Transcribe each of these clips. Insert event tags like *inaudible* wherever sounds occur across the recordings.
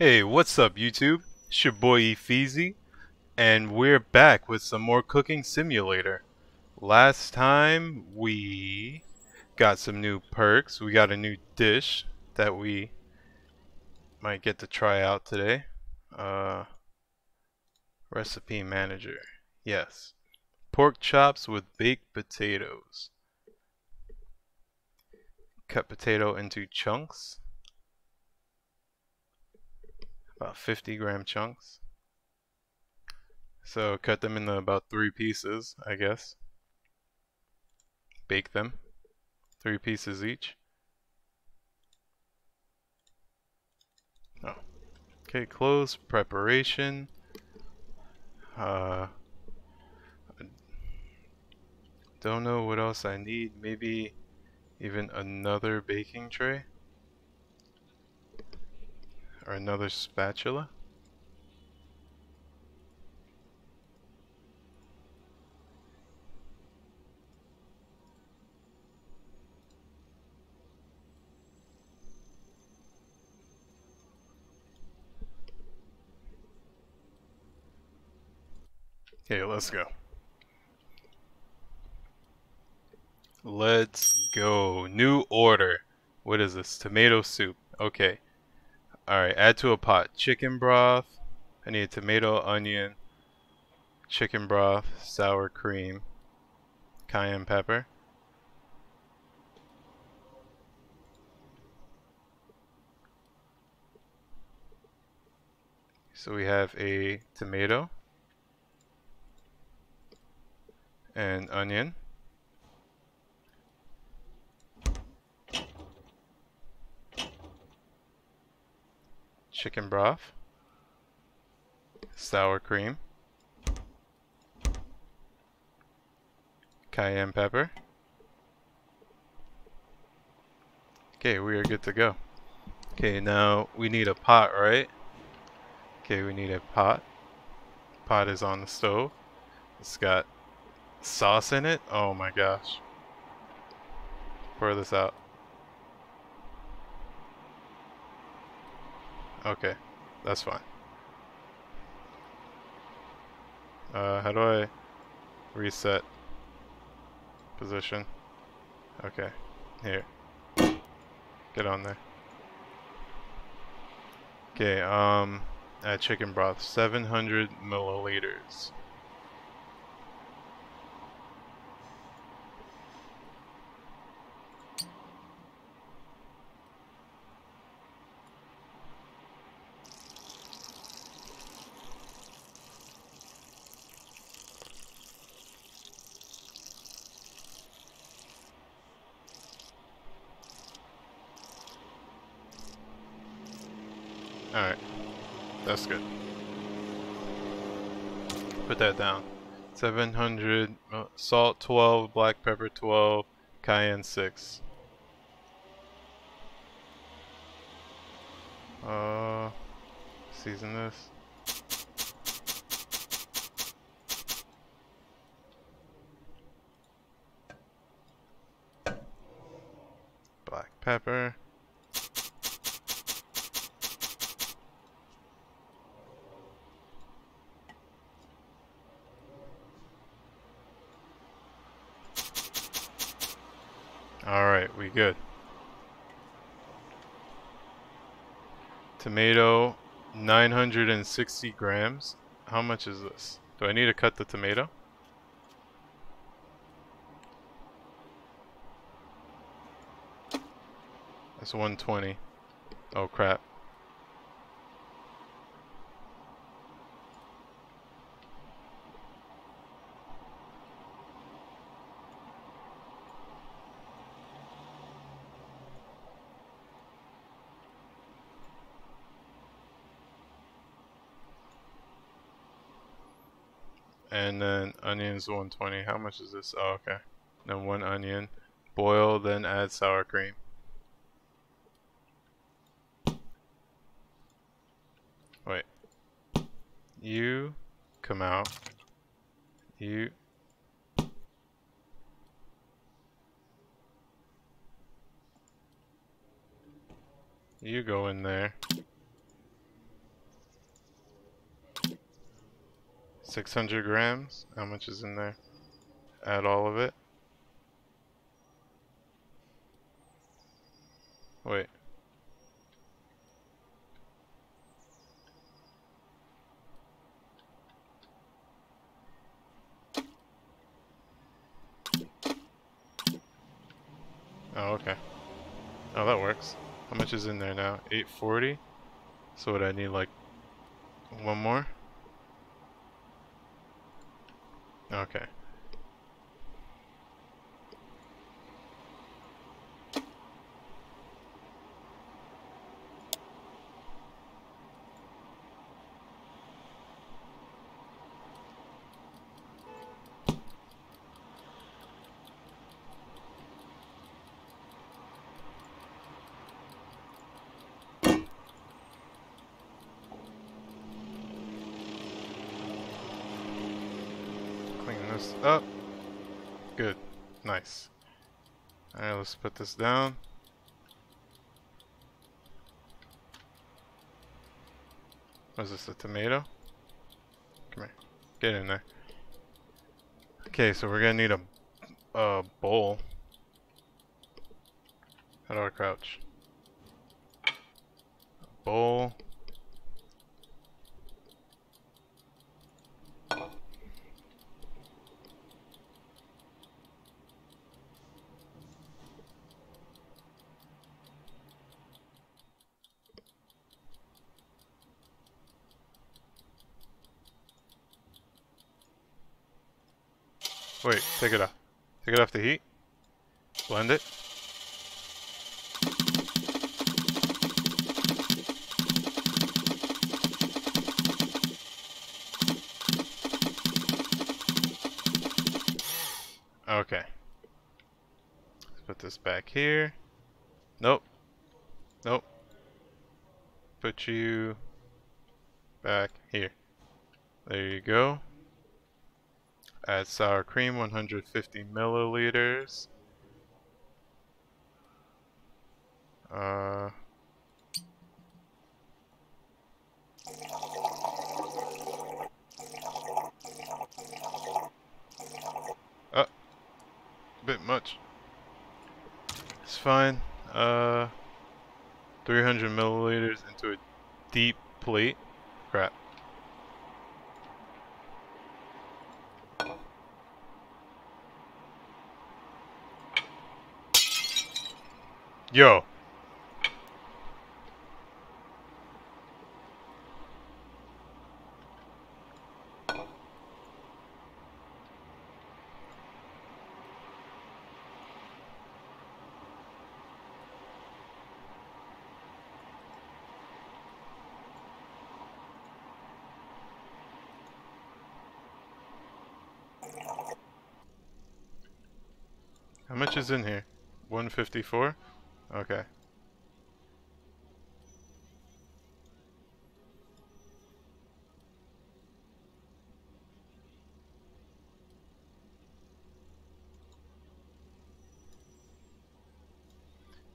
Hey, what's up YouTube? It's your boy EFeezie, and we're back with some more Cooking Simulator. Last time we got some new perks, we got a new dish that we might get to try out today. Uh, recipe manager, yes. Pork chops with baked potatoes. Cut potato into chunks about 50 gram chunks. So cut them into about three pieces, I guess. Bake them, three pieces each. Oh. Okay, close, preparation. Uh, don't know what else I need. Maybe even another baking tray or another spatula. Okay, let's go. Let's go. New order. What is this? Tomato soup. Okay. Alright, add to a pot chicken broth. I need a tomato, onion, chicken broth, sour cream, cayenne pepper. So we have a tomato and onion. Chicken broth, sour cream, cayenne pepper. Okay, we are good to go. Okay, now we need a pot, right? Okay, we need a pot. Pot is on the stove. It's got sauce in it. Oh my gosh. Pour this out. Okay, that's fine. Uh, how do I reset position? Okay, here. Get on there. Okay, um, chicken broth, 700 milliliters. Alright. That's good. Put that down. 700, uh, salt 12, black pepper 12, cayenne 6. Uh, season this. Black pepper. Alright, we good. Tomato, 960 grams. How much is this? Do I need to cut the tomato? That's 120. Oh crap. And then onions 120. How much is this? Oh, okay. Then one onion. Boil, then add sour cream. Wait. You come out. You You go in there. 600 grams. How much is in there? Add all of it. Wait. Oh, okay. Oh, that works. How much is in there now? 840? So would I need like one more? Okay. Clean this up. Good. Nice. Alright, let's put this down. Was this, a tomato? Come here. Get in there. Okay, so we're gonna need a, a bowl. How do I crouch? Bowl. Wait, take it off. Take it off the heat. Blend it. Okay. Let's put this back here. Nope. Nope. Put you back here. There you go. Add sour cream, 150 milliliters. Uh, uh, bit much. It's fine. Uh, 300 milliliters into a deep plate. Crap. Yo. How much is in here? 154? Okay.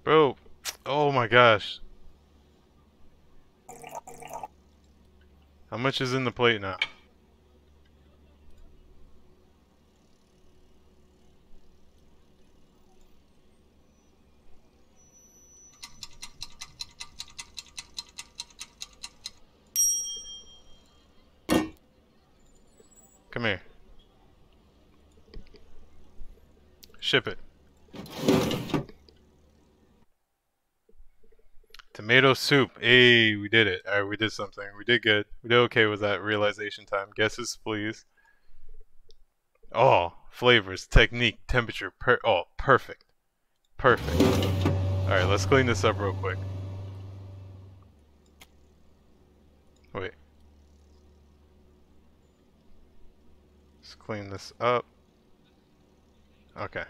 Bro, oh my gosh. How much is in the plate now? Come here. Ship it. Tomato soup. Hey, we did it. Alright, we did something. We did good. We did okay with that realization time. Guesses, please. Oh, flavors, technique, temperature. Per oh, perfect. Perfect. Alright, let's clean this up real quick. Wait. Let's clean this up. Okay.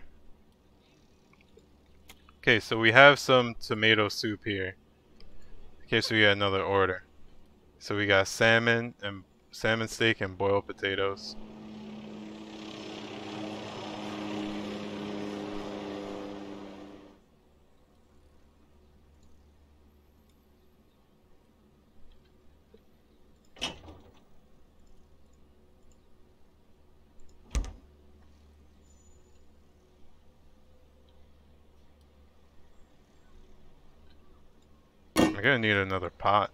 Okay, so we have some tomato soup here. Okay, so we got another order. So we got salmon and salmon steak and boiled potatoes. We're gonna need another pot.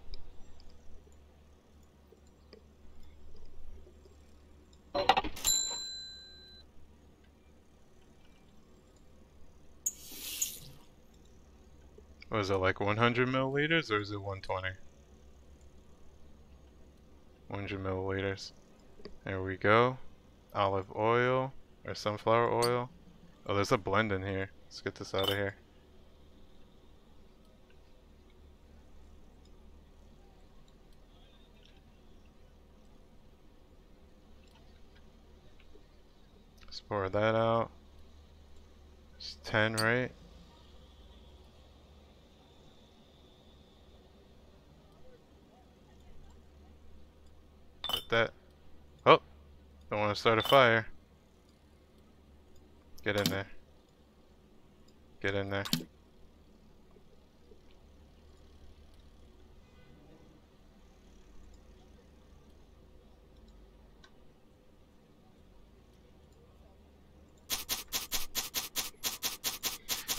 Was it like 100 milliliters or is it 120? 100 milliliters. There we go. Olive oil or sunflower oil. Oh, there's a blend in here. Let's get this out of here. Pour that out. It's 10, right? that. Oh! Don't want to start a fire. Get in there. Get in there.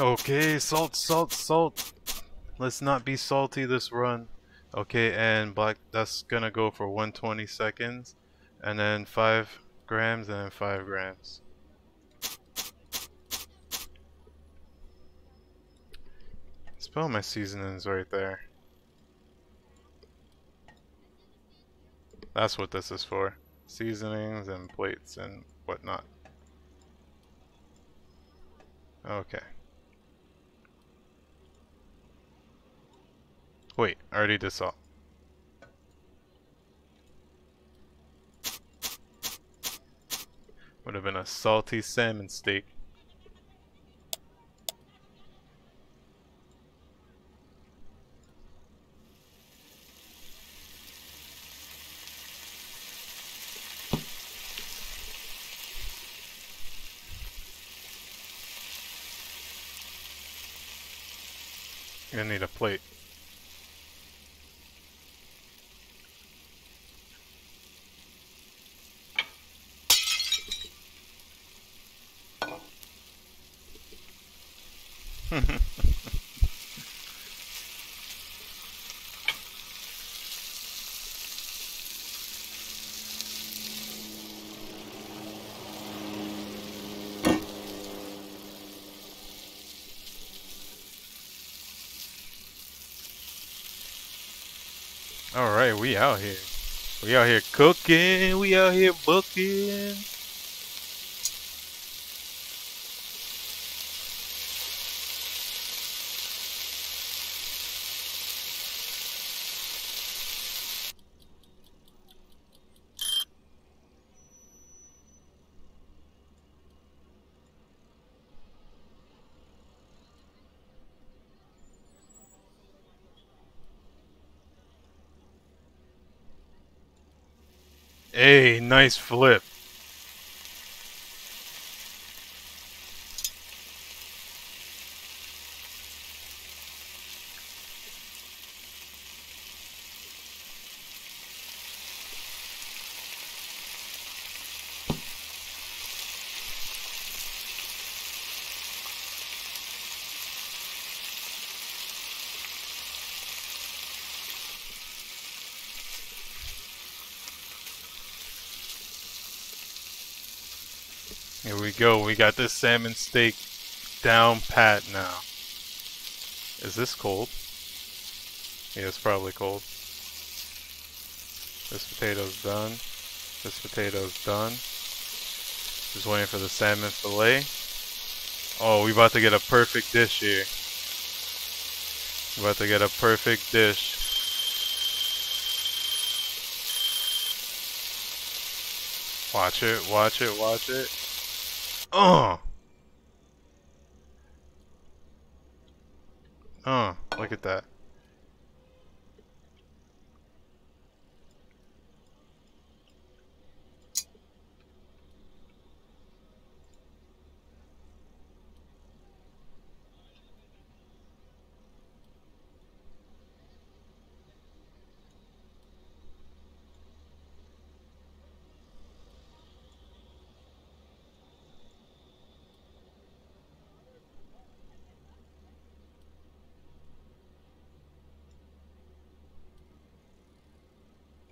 Okay, salt, salt, salt. Let's not be salty this run. Okay, and black, that's gonna go for 120 seconds. And then 5 grams and then 5 grams. Spell my seasonings right there. That's what this is for. Seasonings and plates and whatnot. Okay. Wait, I already did salt. Would have been a salty salmon steak. Gonna need a plate. Alright, we out here. We out here cooking, we out here booking. Hey, nice flip. Here we go. We got this salmon steak down pat now. Is this cold? Yeah, it's probably cold. This potato's done. This potato's done. Just waiting for the salmon fillet. Oh, we about to get a perfect dish here. We about to get a perfect dish. Watch it, watch it, watch it. Oh. Oh, look at that.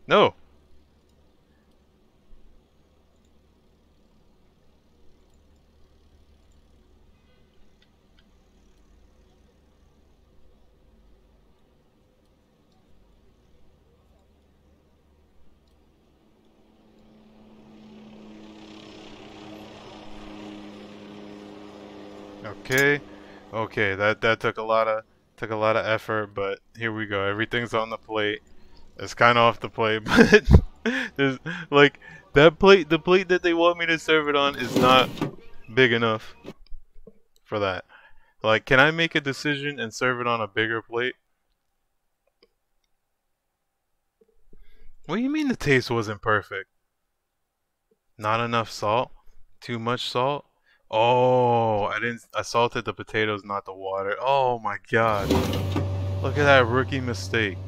No. Okay. Okay, that that took a lot of took a lot of effort, but here we go. Everything's on the plate. It's kind of off the plate, *laughs* but there's like that plate. The plate that they want me to serve it on is not big enough for that. Like, can I make a decision and serve it on a bigger plate? What do you mean the taste wasn't perfect? Not enough salt? Too much salt? Oh, I didn't. I salted the potatoes, not the water. Oh my god. Look at that rookie mistake.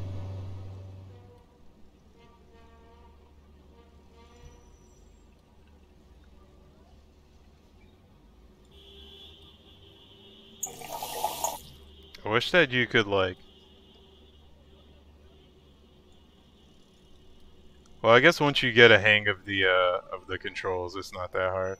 I wish that you could like Well, I guess once you get a hang of the uh, of the controls, it's not that hard.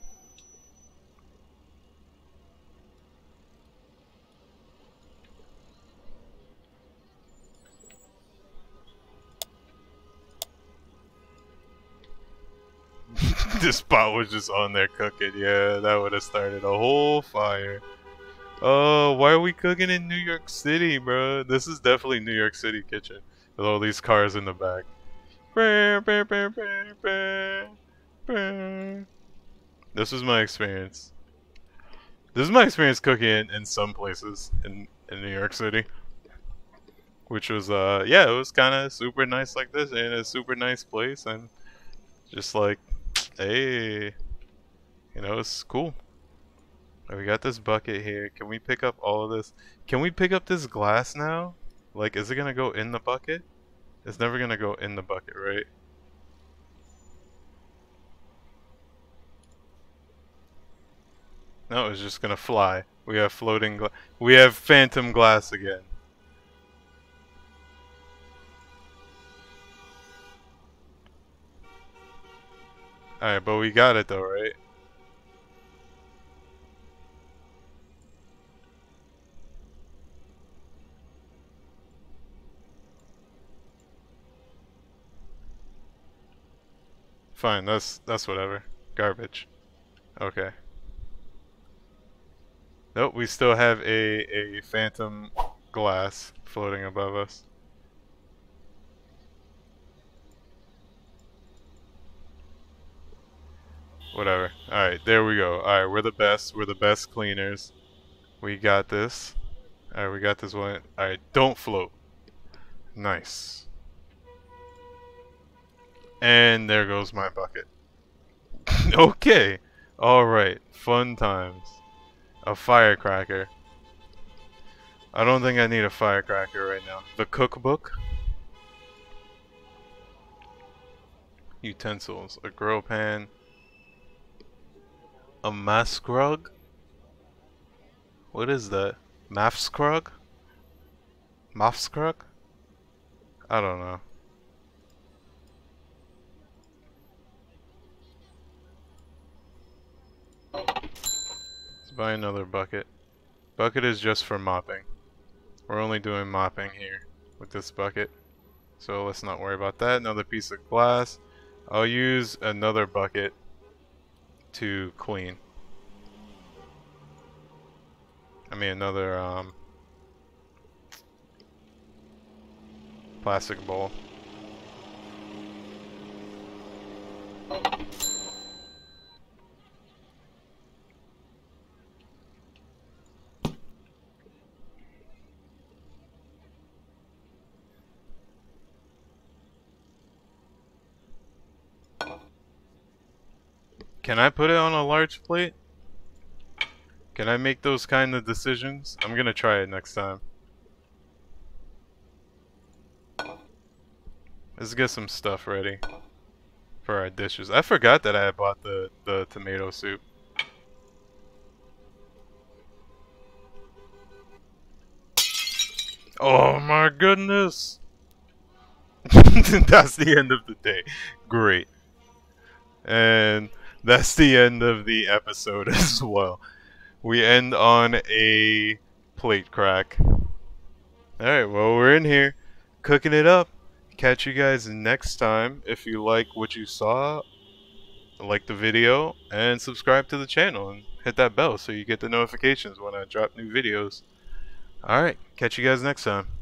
*laughs* this spot was just on there cooking. Yeah, that would have started a whole fire. Oh, why are we cooking in New York City, bro? This is definitely New York City kitchen. With all these cars in the back. This is my experience. This is my experience cooking in, in some places in, in New York City. Which was, uh, yeah, it was kind of super nice like this in a super nice place and just like Hey. You know, it's cool. We got this bucket here. Can we pick up all of this? Can we pick up this glass now? Like, is it gonna go in the bucket? It's never gonna go in the bucket, right? No, it's just gonna fly. We have floating glass. We have phantom glass again. Alright, but we got it though, right? Fine, that's that's whatever. Garbage. Okay. Nope, we still have a, a phantom glass floating above us. Whatever. Alright, there we go. Alright, we're the best. We're the best cleaners. We got this. Alright, we got this one. Alright, don't float. Nice. And there goes my bucket. *laughs* okay. Alright, fun times. A firecracker. I don't think I need a firecracker right now. The cookbook. Utensils. A grill pan. A maskrug? What is that? Mafskrug? Mafskrug? I don't know. Let's buy another bucket. Bucket is just for mopping. We're only doing mopping here with this bucket. So let's not worry about that. Another piece of glass. I'll use another bucket to clean. I mean another um, plastic bowl. Can I put it on a large plate? Can I make those kind of decisions? I'm gonna try it next time. Let's get some stuff ready for our dishes. I forgot that I had bought the, the tomato soup. Oh my goodness! *laughs* that's the end of the day. Great. And that's the end of the episode *laughs* as well. We end on a plate crack. Alright, well, we're in here cooking it up. Catch you guys next time. If you like what you saw, like the video, and subscribe to the channel and hit that bell so you get the notifications when I drop new videos. Alright, catch you guys next time.